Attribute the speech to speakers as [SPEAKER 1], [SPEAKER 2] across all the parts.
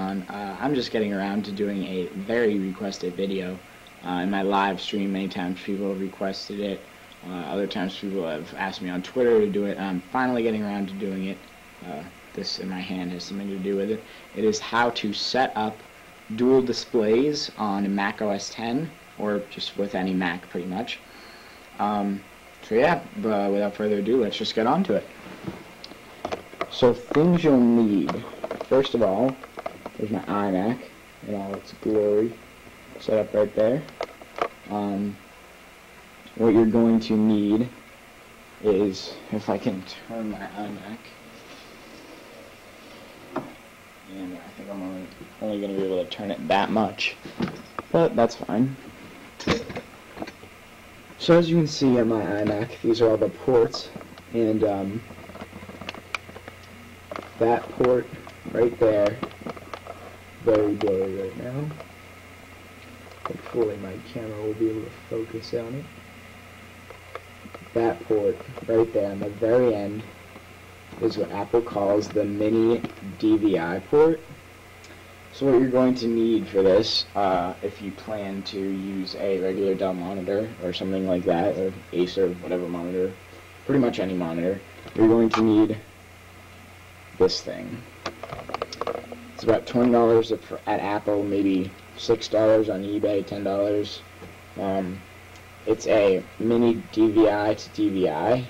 [SPEAKER 1] on. Uh, I'm just getting around to doing a very requested video. Uh, in my live stream, many times people have requested it. Uh, other times people have asked me on Twitter to do it. I'm finally getting around to doing it. Uh, this in my hand has something to do with it. It is how to set up dual displays on a Mac OS 10 or just with any Mac pretty much. Um, so yeah, but without further ado, let's just get on to it. So things you'll need. First of all, there's my iMac in all its glory set up right there. Um, what you're going to need is, if I can turn my iMac, and I think I'm only, only going to be able to turn it that much, but that's fine. So as you can see on my iMac, these are all the ports, and um, that port right there, very blurry right now. Hopefully my camera will be able to focus on it. That port right there on the very end is what Apple calls the mini DVI port. So what you're going to need for this, uh, if you plan to use a regular Dell monitor or something like that, or Acer, whatever monitor, pretty much any monitor, you're going to need this thing. It's about $20 at Apple, maybe $6 on eBay, $10. Um, it's a mini DVI to DVI.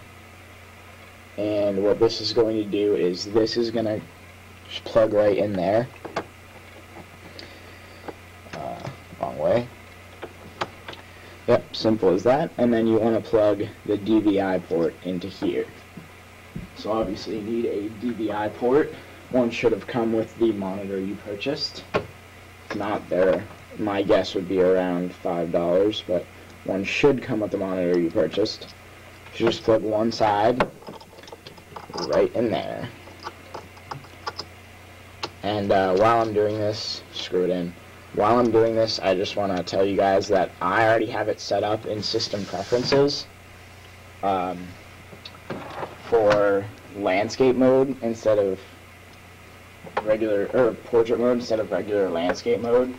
[SPEAKER 1] And what this is going to do is this is going to just plug right in there. Uh, wrong way. Yep, simple as that. And then you want to plug the DVI port into here. So obviously you need a DVI port. One should have come with the monitor you purchased. It's not, there, my guess would be around $5, but one should come with the monitor you purchased. You just plug one side right in there. And uh, while I'm doing this, screw it in. While I'm doing this, I just want to tell you guys that I already have it set up in System Preferences um, for landscape mode instead of regular, or portrait mode instead of regular landscape mode.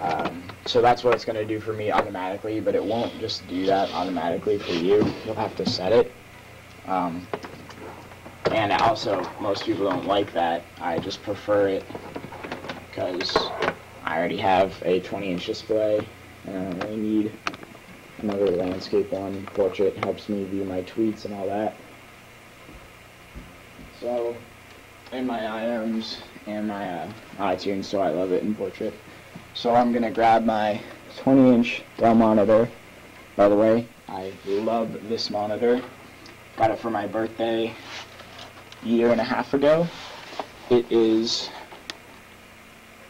[SPEAKER 1] Um, so that's what it's going to do for me automatically, but it won't just do that automatically for you. You'll have to set it. Um, and also, most people don't like that. I just prefer it because I already have a 20-inch display, and I don't really need another landscape one. Portrait helps me view my tweets and all that. So, in my items and my uh, iTunes, so I love it in Portrait. So I'm going to grab my 20-inch Dell monitor. By the way, I love this monitor. Got it for my birthday a year and a half ago. It is,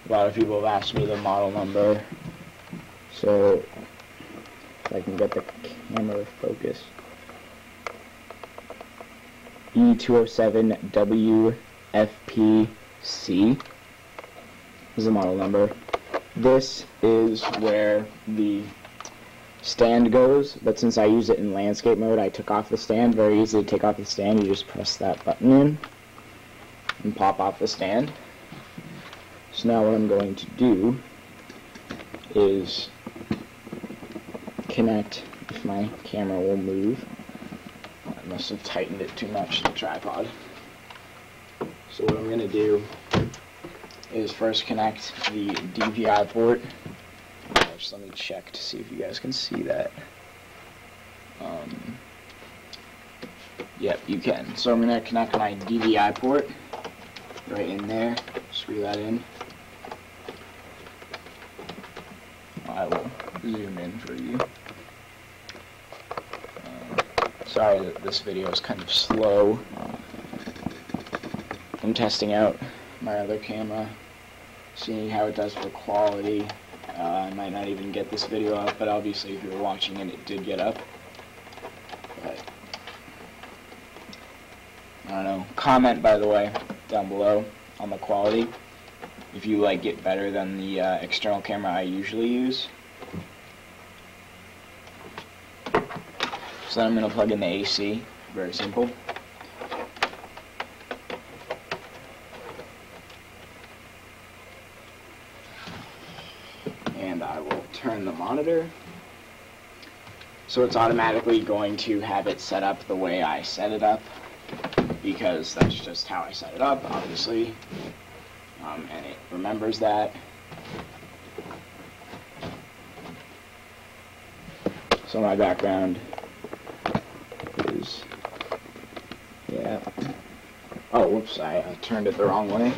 [SPEAKER 1] a lot of people have asked me the model number, so I can get the camera focus. E207WFPC is the model number. This is where the stand goes, but since I use it in landscape mode, I took off the stand. Very easy to take off the stand. You just press that button in and pop off the stand. So now what I'm going to do is connect, if my camera will move. I must have tightened it too much, the tripod. So what I'm going to do is first connect the DVI port. Just let me check to see if you guys can see that. Um, yep, you can. So I'm going to connect my DVI port right in there. Screw that in. I will zoom in for you. Uh, sorry that this video is kind of slow. I'm testing out my other camera seeing how it does for quality. Uh, I might not even get this video up, but obviously if you were watching it, it did get up. But, I don't know. Comment, by the way, down below on the quality. If you like it better than the uh, external camera I usually use. So then I'm going to plug in the AC. Very simple. And I will turn the monitor. So it's automatically going to have it set up the way I set it up because that's just how I set it up, obviously. Um, and it remembers that. So my background is, yeah. Oh, whoops, I uh, turned it the wrong way.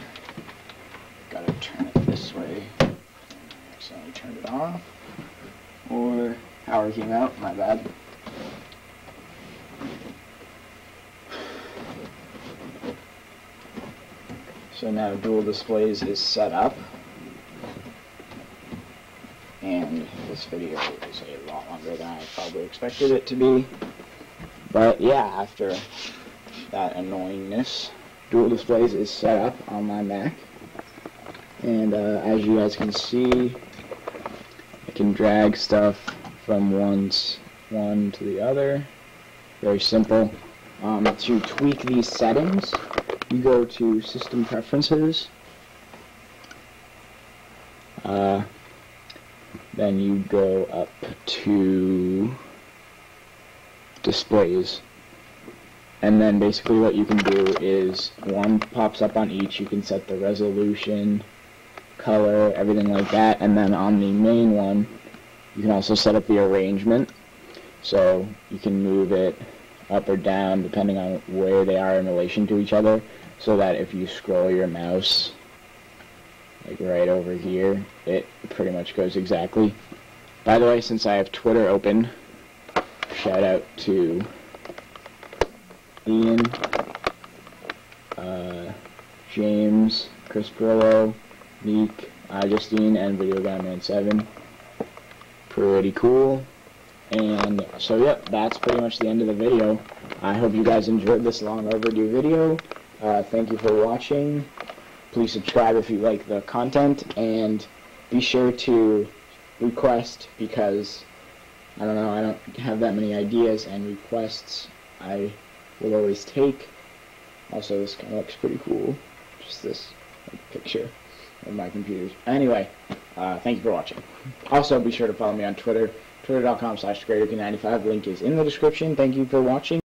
[SPEAKER 1] Accidentally turned it off. Or power came out, my bad. So now dual displays is set up. And this video is a lot longer than I probably expected it to be. But yeah, after that annoyingness, dual displays is set up on my Mac. And uh, as you guys can see, I can drag stuff from one's one to the other. Very simple. Um, to tweak these settings, you go to System Preferences. Uh, then you go up to Displays. And then basically what you can do is one pops up on each. You can set the resolution, color, everything like that. And then on the main one, you can also set up the arrangement. So you can move it up or down depending on where they are in relation to each other so that if you scroll your mouse like right over here it pretty much goes exactly by the way since I have Twitter open shout out to Ian uh, James Chris Brillo Meek Justine and Video Man 7 pretty cool and so, yep, that's pretty much the end of the video. I hope you guys enjoyed this long overdue video. Uh, thank you for watching. Please subscribe if you like the content, and be sure to request because, I don't know, I don't have that many ideas, and requests I will always take. Also, this kind of looks pretty cool. Just this like, picture of my computers. Anyway, uh, thank you for watching. Also, be sure to follow me on Twitter twitter.com slash graterkid95. Link is in the description. Thank you for watching.